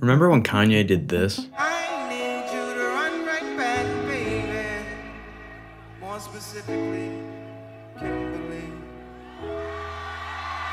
Remember when Kanye did this? Right back. More specifically, Kimberly.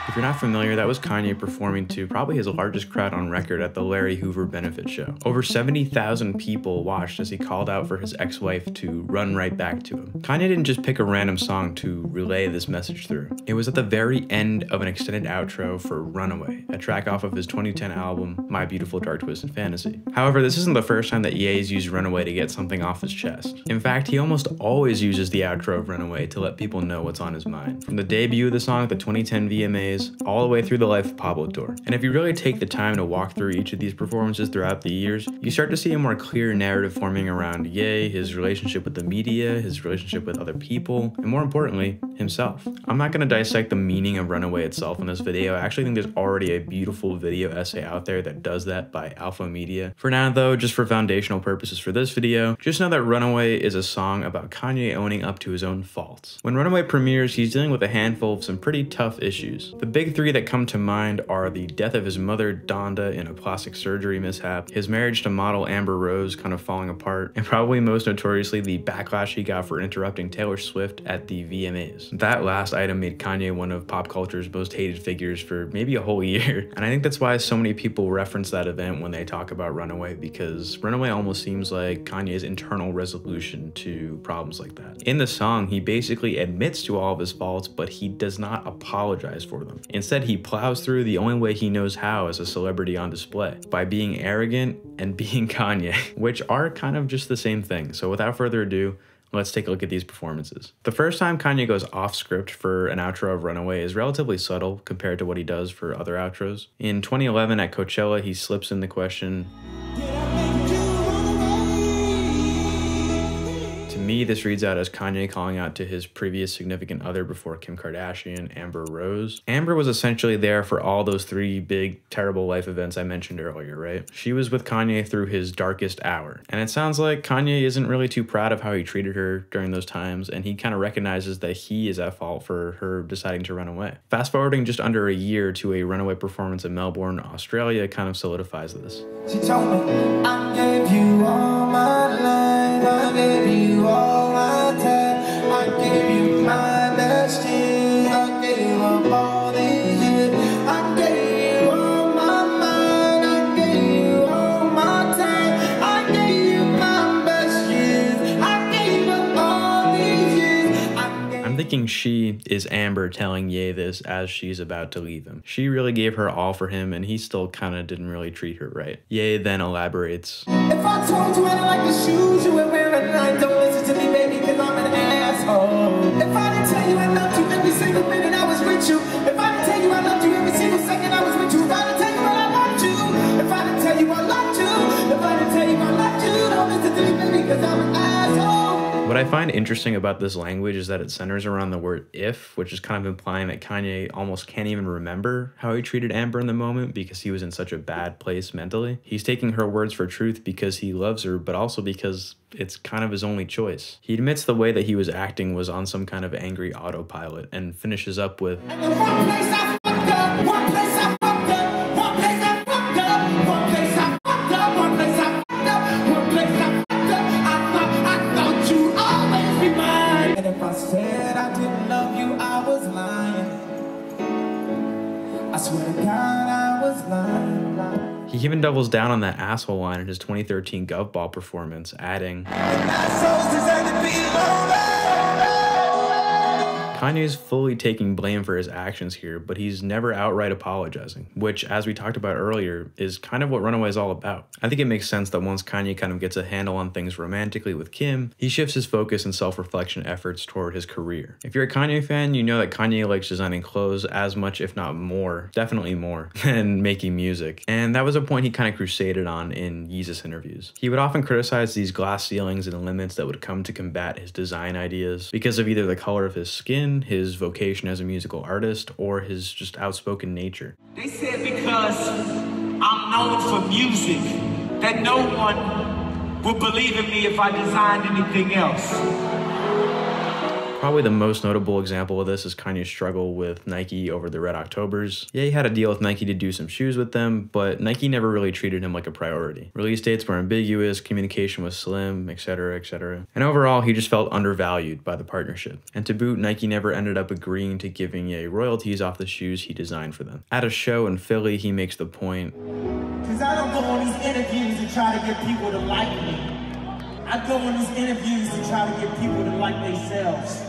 If you're not familiar, that was Kanye performing to probably his largest crowd on record at the Larry Hoover benefit show. Over 70,000 people watched as he called out for his ex-wife to run right back to him. Kanye didn't just pick a random song to relay this message through. It was at the very end of an extended outro for Runaway, a track off of his 2010 album My Beautiful Dark Twisted Fantasy. However, this isn't the first time that Ye's used Runaway to get something off his chest. In fact, he almost always uses the outro of Runaway to let people know what's on his mind. From the debut of the song at the 2010 VMAs, all the way through the Life of Pablo tour. And if you really take the time to walk through each of these performances throughout the years, you start to see a more clear narrative forming around Ye, his relationship with the media, his relationship with other people, and more importantly, himself. I'm not going to dissect the meaning of Runaway itself in this video. I actually think there's already a beautiful video essay out there that does that by Alpha Media. For now though, just for foundational purposes for this video, just know that Runaway is a song about Kanye owning up to his own faults. When Runaway premieres, he's dealing with a handful of some pretty tough issues. The big three that come to mind are the death of his mother, Donda, in a plastic surgery mishap, his marriage to model Amber Rose kind of falling apart, and probably most notoriously the backlash he got for interrupting Taylor Swift at the VMAs. That last item made Kanye one of pop culture's most hated figures for maybe a whole year, and I think that's why so many people reference that event when they talk about Runaway, because Runaway almost seems like Kanye's internal resolution to problems like that. In the song, he basically admits to all of his faults, but he does not apologize for them. Instead, he plows through the only way he knows how as a celebrity on display by being arrogant and being Kanye, which are kind of just the same thing. So without further ado, Let's take a look at these performances. The first time Kanye goes off script for an outro of Runaway is relatively subtle compared to what he does for other outros. In 2011 at Coachella, he slips in the question, me, this reads out as Kanye calling out to his previous significant other before Kim Kardashian, Amber Rose. Amber was essentially there for all those three big, terrible life events I mentioned earlier, right? She was with Kanye through his darkest hour. And it sounds like Kanye isn't really too proud of how he treated her during those times, and he kind of recognizes that he is at fault for her deciding to run away. Fast forwarding just under a year to a runaway performance in Melbourne, Australia kind of solidifies this. She I gave you all my life, I gave you all my time, I gave you my best years, I gave up all these years, I gave you all my mind, I gave you all my time, I gave you my best years, I gave up all these years, I gave I'm thinking she is Amber telling Ye this as she's about to leave him. She really gave her all for him, and he still kind of didn't really treat her right. Ye then elaborates. I find interesting about this language is that it centers around the word if, which is kind of implying that Kanye almost can't even remember how he treated Amber in the moment because he was in such a bad place mentally. He's taking her words for truth because he loves her, but also because it's kind of his only choice. He admits the way that he was acting was on some kind of angry autopilot and finishes up with, he even doubles down on that asshole line in his 2013 Gov Ball performance, adding, Kanye's fully taking blame for his actions here, but he's never outright apologizing, which, as we talked about earlier, is kind of what Runaway is all about. I think it makes sense that once Kanye kind of gets a handle on things romantically with Kim, he shifts his focus and self reflection efforts toward his career. If you're a Kanye fan, you know that Kanye likes designing clothes as much, if not more, definitely more, than making music. And that was a point he kind of crusaded on in Yeezus interviews. He would often criticize these glass ceilings and limits that would come to combat his design ideas because of either the color of his skin, his vocation as a musical artist, or his just outspoken nature. They said because I'm known for music that no one would believe in me if I designed anything else. Probably the most notable example of this is Kanye's struggle with Nike over the Red Octobers. Yeah, he had a deal with Nike to do some shoes with them, but Nike never really treated him like a priority. Release dates were ambiguous, communication was slim, etc., etc. And overall, he just felt undervalued by the partnership. And to boot, Nike never ended up agreeing to giving Ye royalties off the shoes he designed for them. At a show in Philly, he makes the point Cause I don't go on these interviews and try to get people to like me. I go on these interviews to try to get people to like themselves.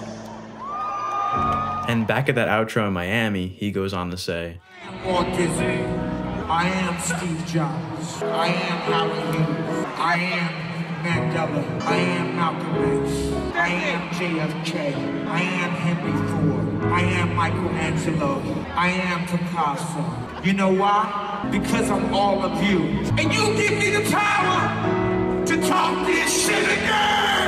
And back at that outro in Miami, he goes on to say, I am Walt Disney. I am Steve Jobs. I am Howard Hughes. I am Mandela. I am Malcolm X. I am JFK. I am Henry Ford. I am Michelangelo. I am Picasso. You know why? Because I'm all of you. And you give me the power to talk this shit again!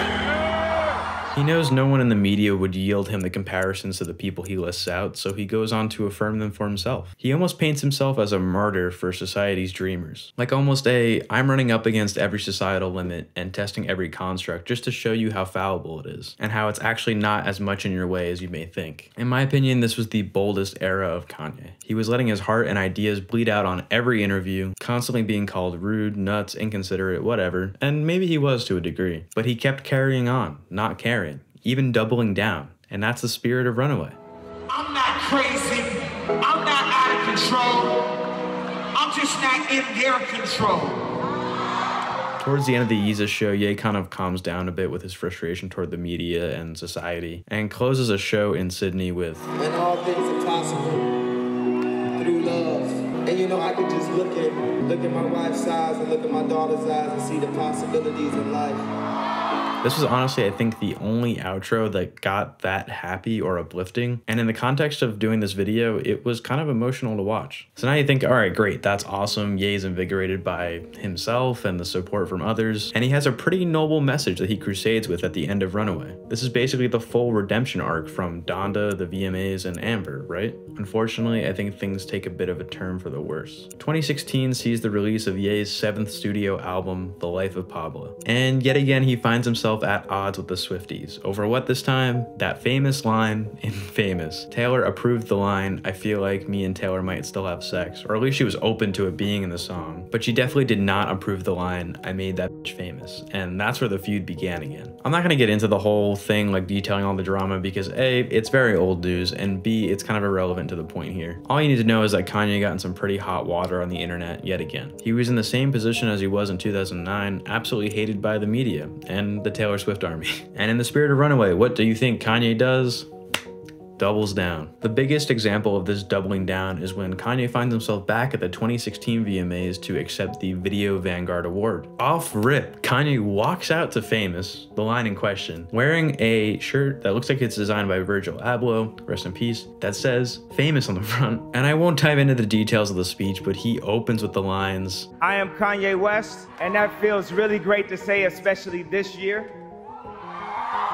He knows no one in the media would yield him the comparisons to the people he lists out, so he goes on to affirm them for himself. He almost paints himself as a martyr for society's dreamers. Like almost a, I'm running up against every societal limit and testing every construct just to show you how fallible it is, and how it's actually not as much in your way as you may think. In my opinion, this was the boldest era of Kanye. He was letting his heart and ideas bleed out on every interview, constantly being called rude, nuts, inconsiderate, whatever, and maybe he was to a degree. But he kept carrying on, not caring even doubling down. And that's the spirit of Runaway. I'm not crazy. I'm not out of control. I'm just not in their control. Towards the end of the Yeezus show, Ye kind of calms down a bit with his frustration toward the media and society, and closes a show in Sydney with And all things are possible through love. And you know, I could just look at look at my wife's eyes and look at my daughter's eyes and see the possibilities in life. This was honestly, I think, the only outro that got that happy or uplifting. And in the context of doing this video, it was kind of emotional to watch. So now you think, all right, great, that's awesome. Ye's invigorated by himself and the support from others. And he has a pretty noble message that he crusades with at the end of Runaway. This is basically the full redemption arc from Donda, the VMAs, and Amber, right? Unfortunately, I think things take a bit of a turn for the worse. 2016 sees the release of Ye's seventh studio album, The Life of Pablo. And yet again, he finds himself at odds with the Swifties. Over what this time? That famous line in Famous. Taylor approved the line, I feel like me and Taylor might still have sex, or at least she was open to it being in the song. But she definitely did not approve the line, I made that bitch famous. And that's where the feud began again. I'm not gonna get into the whole thing, like detailing all the drama, because A, it's very old news, and B, it's kind of irrelevant to the point here. All you need to know is that Kanye got in some pretty hot water on the internet yet again. He was in the same position as he was in 2009, absolutely hated by the media and the Taylor Swift army. And in the spirit of Runaway, what do you think Kanye does? Doubles down. The biggest example of this doubling down is when Kanye finds himself back at the 2016 VMAs to accept the Video Vanguard Award. Off rip, Kanye walks out to Famous, the line in question, wearing a shirt that looks like it's designed by Virgil Abloh, rest in peace, that says Famous on the front. And I won't dive into the details of the speech, but he opens with the lines, I am Kanye West, and that feels really great to say, especially this year.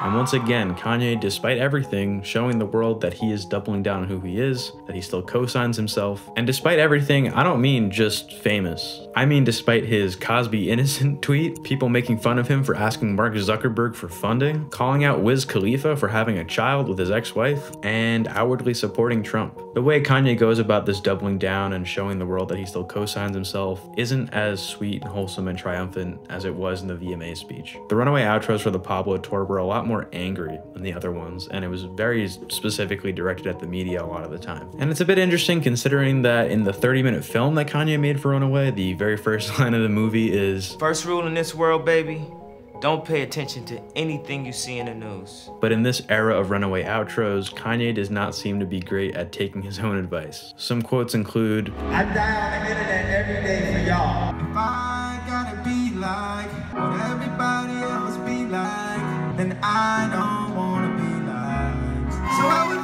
And once again, Kanye, despite everything, showing the world that he is doubling down on who he is, that he still co-signs himself. And despite everything, I don't mean just famous. I mean despite his Cosby innocent tweet, people making fun of him for asking Mark Zuckerberg for funding, calling out Wiz Khalifa for having a child with his ex-wife, and outwardly supporting Trump. The way Kanye goes about this doubling down and showing the world that he still co-signs himself isn't as sweet and wholesome and triumphant as it was in the VMA speech. The runaway outros for the Pablo tour were a lot more angry than the other ones, and it was very specifically directed at the media a lot of the time. And it's a bit interesting considering that in the 30 minute film that Kanye made for Runaway, the very first line of the movie is First rule in this world, baby don't pay attention to anything you see in the news. But in this era of runaway outros, Kanye does not seem to be great at taking his own advice. Some quotes include I die on the internet every day for y'all. If I gotta be like what everybody else be like, then I don't wanna be like. So I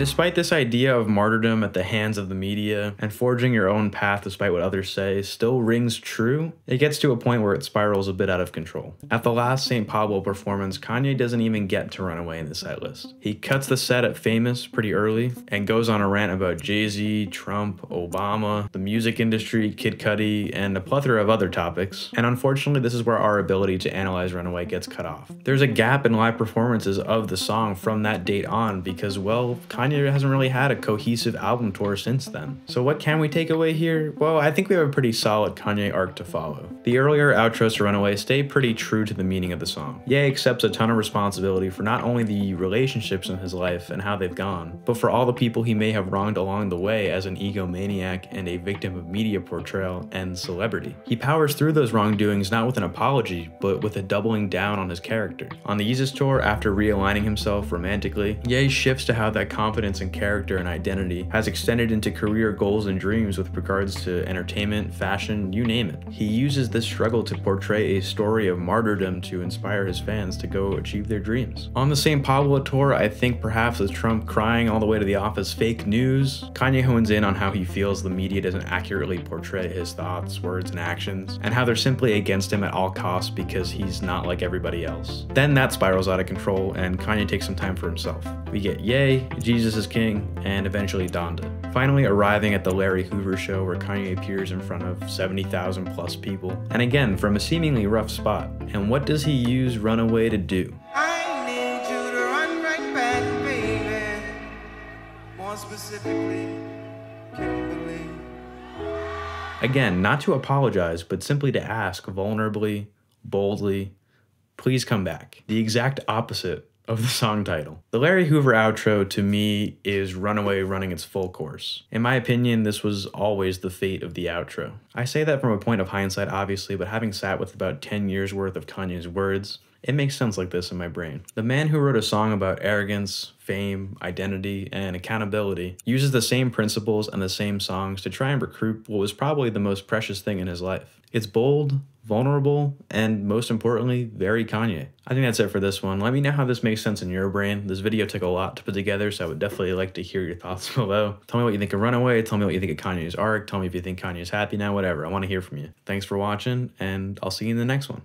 despite this idea of martyrdom at the hands of the media and forging your own path despite what others say still rings true, it gets to a point where it spirals a bit out of control. At the last St. Pablo performance, Kanye doesn't even get to Runaway in the set list. He cuts the set at Famous pretty early and goes on a rant about Jay Z, Trump, Obama, the music industry, Kid Cudi, and a plethora of other topics. And unfortunately, this is where our ability to analyze Runaway gets cut off. There's a gap in live performances of the song from that date on because, well, Kanye hasn't really had a cohesive album tour since then. So, what can we take away here? Well, I think we have a pretty solid Kanye arc to follow. The earlier outros to Runaway stay pretty true to the meaning of the song. Ye accepts a ton of responsibility for not only the relationships in his life and how they've gone, but for all the people he may have wronged along the way as an egomaniac and a victim of media portrayal and celebrity. He powers through those wrongdoings not with an apology, but with a doubling down on his character. On the Yeezus tour, after realigning himself romantically, Ye shifts to how that confidence and character and identity has extended into career goals and dreams with regards to entertainment, fashion, you name it. He uses this struggle to portray a story of martyrdom to inspire his fans to go achieve their dreams. On the St. Pablo tour, I think perhaps with Trump crying all the way to the office fake news, Kanye hones in on how he feels the media doesn't accurately portray his thoughts, words, and actions, and how they're simply against him at all costs because he's not like everybody else. Then that spirals out of control, and Kanye takes some time for himself. We get Ye, Jesus is King, and eventually Donda. Finally arriving at the Larry Hoover show where Kanye appears in front of 70,000 plus people, and again from a seemingly rough spot. And what does he use Runaway to do? I need you to run right back, baby. More specifically, Again, not to apologize, but simply to ask vulnerably, boldly, please come back. The exact opposite of the song title. The Larry Hoover outro to me is Runaway running its full course. In my opinion, this was always the fate of the outro. I say that from a point of hindsight, obviously, but having sat with about 10 years worth of Kanye's words, it makes sense like this in my brain. The man who wrote a song about arrogance, fame, identity, and accountability uses the same principles and the same songs to try and recruit what was probably the most precious thing in his life. It's bold, vulnerable, and most importantly, very Kanye. I think that's it for this one. Let me know how this makes sense in your brain. This video took a lot to put together, so I would definitely like to hear your thoughts below. Tell me what you think of Runaway, tell me what you think of Kanye's arc, tell me if you think Kanye's happy now, whatever. I want to hear from you. Thanks for watching, and I'll see you in the next one.